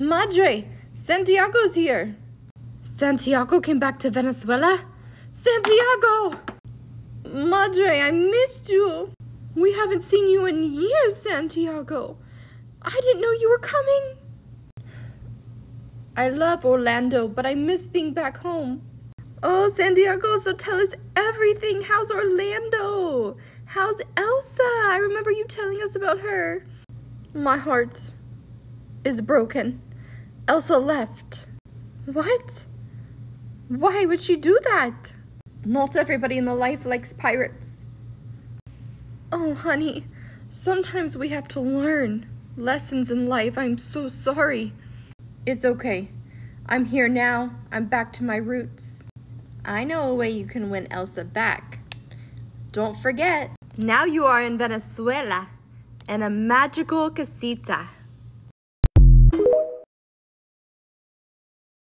Madre, Santiago's here. Santiago came back to Venezuela? Santiago! Madre, I missed you. We haven't seen you in years, Santiago. I didn't know you were coming. I love Orlando, but I miss being back home. Oh, Santiago, so tell us everything. How's Orlando? How's Elsa? I remember you telling us about her. My heart is broken. Elsa left. What? Why would she do that? Not everybody in the life likes pirates. Oh, honey, sometimes we have to learn lessons in life. I'm so sorry. It's okay. I'm here now. I'm back to my roots. I know a way you can win Elsa back. Don't forget, now you are in Venezuela, in a magical casita.